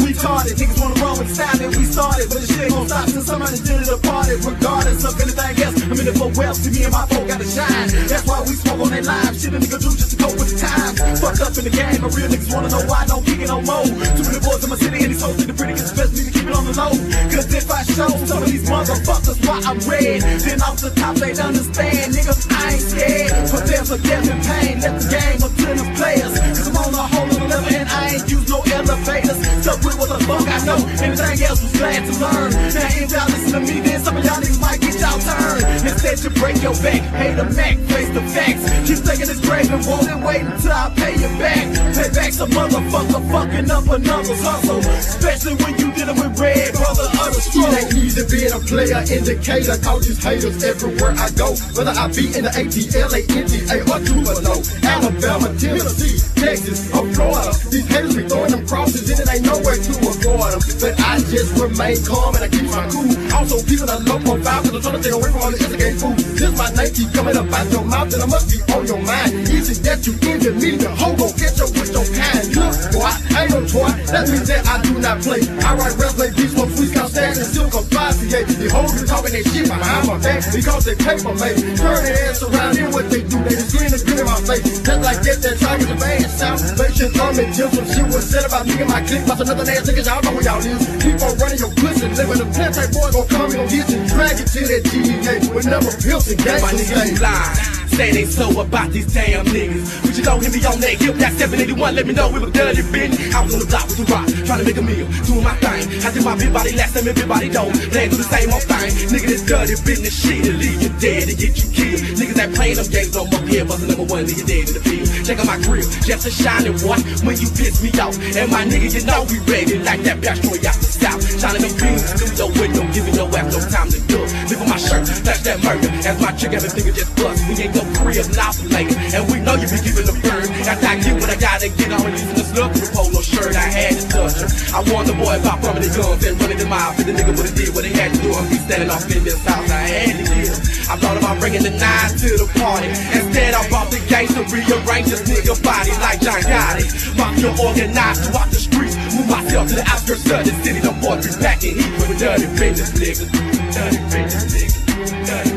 retarded. Niggas wanna run with the style that we started. But the shit gon' stop till somebody did it departed. Regardless of anything else, I'm in it for wealth. See me and my folk gotta shine. That's why we smoke on that live. Shit a nigga do just to cope with the times. Fucked up in the game, my real niggas wanna know why I don't kick it no more. Too many boys in my city and these hoes think the pretty gets best me to keep it on the low. Cause if I show some of these motherfuckers why I'm red, then off the top they'd understand. Nigga, I ain't scared. But there's a death and pain. Let the game of the players. Know. Anything else was glad to learn. Now if y'all listen to me, then some of y'all niggas might get y'all turn. Instead you break your back, hate a Mac, face the facts. Keep thinking it's grave and won't wait until I pay you back. Payback's a motherfucker fucking up another's hustle. Especially when you dealing with red brother of the It struggle. ain't easy being a player, indicator, causes haters everywhere I go. Whether I be in the ATL, ANTA, or Tupelo, Alabama, Tennessee, Texas, or Florida. These haters be throwing them crosses and it ain't nowhere to avoid. But I just remain calm and I keep my cool. Also, people that low profile, cause I'm trying to stay away from all the instigate food. This my name keep coming up out your mouth, and I must be on your mind. Easy that you injure me, the hoe gon' get your with your kind. Look, boy, I ain't no toy. That means that I do not play. I write play beats, for freestyle stands, and still. Yeah, the hoes be talking that shit behind my back because they paper made. Turn their ass around, then what they do, they just grin and grin in my face. Just like that, that is a bad sound. Salvation, I'm in jail, some shit was said about me and my clique. About another ass niggas, y'all y'all is. Keep on running your pussy, living the plant type boy gon' come and get you. Drag it to that GEA with number pills and My niggas lie. Say they so about these damn niggas. But you don't hit me on that hip, that 781. Let me know it was dirty, bitch. I was on the block with the rock, trying to make a meal, doing my thing. Did my big body last time, everybody don't. Playing do the same old thing. Nigga, this dirty business shit to leave you dead and get you killed. Niggas that playing them games on my head, bustin' number one, leave you dead in the field. Check out my grill, just a shining one when you piss me off. And my nigga, you know we ready like that boy out the south. To make beans through your window, giving your ass no time to do. Live on my shirt, flash that murder. As my chick, everything just bust. We ain't no crib, not later. And we know you be giving the bird. After I get what I gotta get on, releasing and the nigga would've did what he had to do. Be standing off in this house, I had to get. I thought about bringing the nine to the party. Instead, I brought the gangs to rearrange this nigga body like John Gotti. Your organized throughout the streets. Move myself to the outskirts of the city. The boys be back in heat with dirty business niggas. Dirty business niggas. Dirty